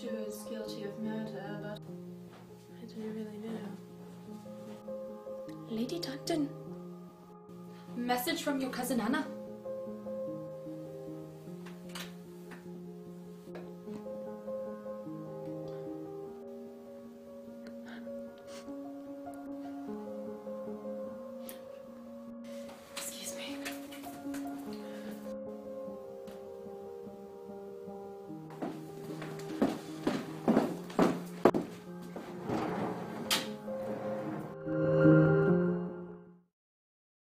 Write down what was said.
she was guilty of murder, but I don't really know. Lady Dunton. Message from your cousin Anna.